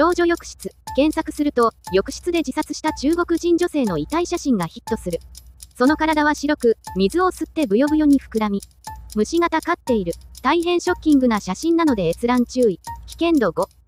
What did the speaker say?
少女浴室、検索すると、浴室で自殺した中国人女性の遺体写真がヒットする。その体は白く、水を吸ってブヨブヨに膨らみ、虫が飼っている。大変ショッキングな写真なので閲覧注意。危険度5。